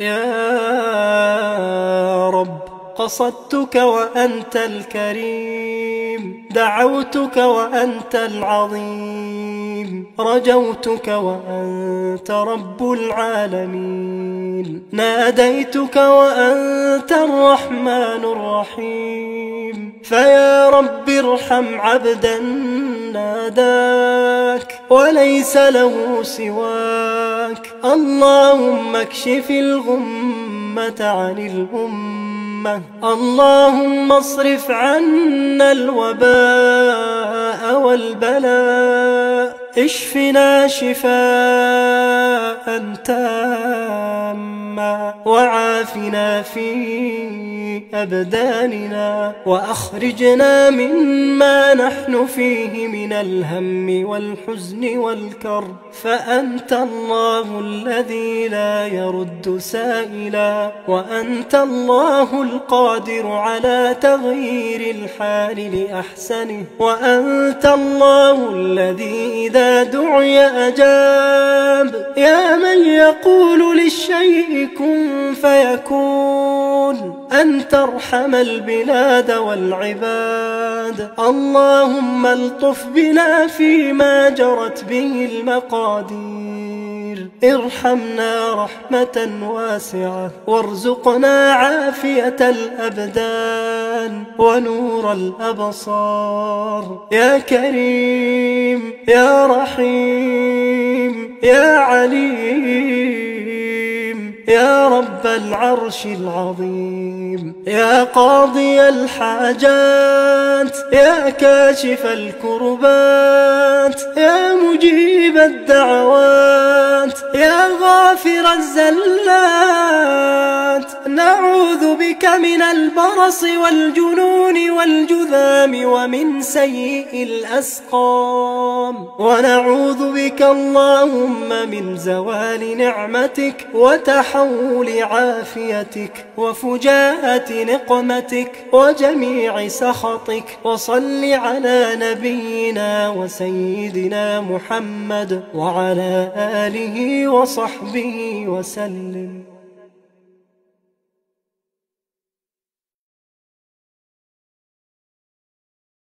يا رب قصدتك وأنت الكريم دعوتك وأنت العظيم رجوتك وأنت رب العالمين ناديتك وأنت الرحمن الرحيم فيا رب ارحم عبدا ناداك وليس له سواك. اللهم اكشف الغمة عن الأمة. اللهم اصرف عنا الوباء والبلاء. اشفنا شفاء تاما وعافنا في أبداننا وأخرجنا مما نحن فيه من الهم والحزن والكرب فأنت الله الذي لا يرد سائلا وأنت الله القادر على تغيير الحال لأحسنه وأنت الله الذي إذا دعي أجاب يا من يقول للشيء كن فيكون أن ترحم البلاد والعباد. اللهم ألطف بنا فيما جرت به المقادير. ارحمنا رحمة واسعة وارزقنا عافية الأبدان ونور الأبصار. يا كريم يا رحيم يا عليم يا رب العرش العظيم. يا قاضي الحاجات يا كاشف الكربات يا مجيب الدعوات. غافر الزلات نعوذ بك من البرص والجنون والجذام ومن سيء الأسقام. ونعوذ بك اللهم من زوال نعمتك وتحول عافيتك وفجاءة نقمتك وجميع سخطك. وصل على نبينا وسيدنا محمد وعلى آله وصحبه وسلم.